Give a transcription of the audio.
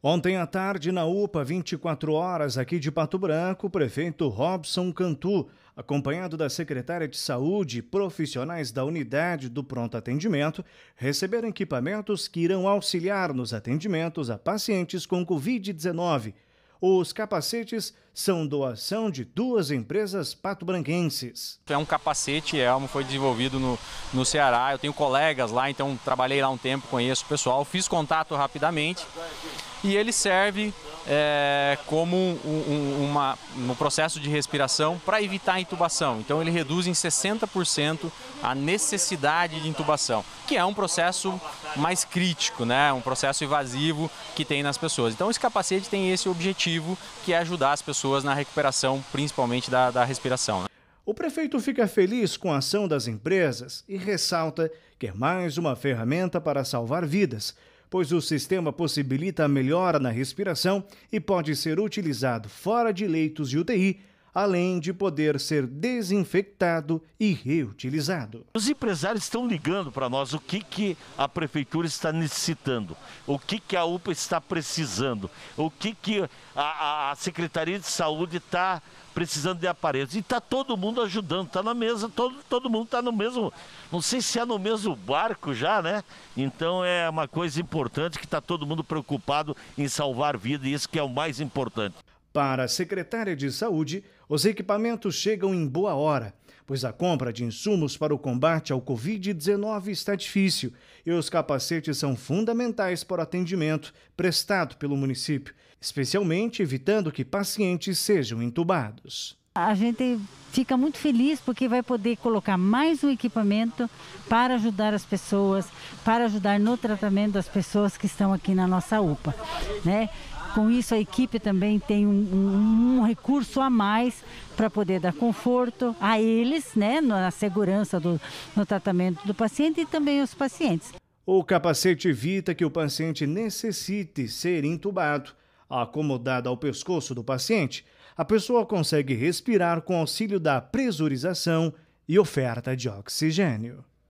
Ontem à tarde, na UPA 24 horas, aqui de Pato Branco, o prefeito Robson Cantu, acompanhado da secretária de Saúde e profissionais da unidade do pronto atendimento, receberam equipamentos que irão auxiliar nos atendimentos a pacientes com Covid-19 os capacetes são doação de duas empresas pato-branquenses. É um capacete, Elmo, foi desenvolvido no, no Ceará. Eu tenho colegas lá, então trabalhei lá um tempo, conheço o pessoal, fiz contato rapidamente e ele serve é, como um, um, uma, um processo de respiração para evitar a intubação. Então ele reduz em 60% a necessidade de intubação, que é um processo mais crítico, né? um processo invasivo que tem nas pessoas. Então esse capacete tem esse objetivo, que é ajudar as pessoas na recuperação, principalmente da, da respiração. Né? O prefeito fica feliz com a ação das empresas e ressalta que é mais uma ferramenta para salvar vidas pois o sistema possibilita a melhora na respiração e pode ser utilizado fora de leitos de UTI, além de poder ser desinfectado e reutilizado. Os empresários estão ligando para nós o que, que a prefeitura está necessitando, o que, que a UPA está precisando, o que, que a, a Secretaria de Saúde está precisando de aparelhos. E está todo mundo ajudando, está na mesa, todo, todo mundo está no mesmo. Não sei se é no mesmo barco já, né? Então é uma coisa importante que está todo mundo preocupado em salvar vida, e isso que é o mais importante. Para a secretária de Saúde, os equipamentos chegam em boa hora, pois a compra de insumos para o combate ao Covid-19 está difícil e os capacetes são fundamentais para o atendimento prestado pelo município, especialmente evitando que pacientes sejam entubados. A gente fica muito feliz porque vai poder colocar mais um equipamento para ajudar as pessoas, para ajudar no tratamento das pessoas que estão aqui na nossa UPA, né? Com isso, a equipe também tem um, um, um recurso a mais para poder dar conforto a eles, né, na segurança do, no tratamento do paciente e também os pacientes. O capacete evita que o paciente necessite ser entubado. Acomodado ao pescoço do paciente, a pessoa consegue respirar com auxílio da presurização e oferta de oxigênio.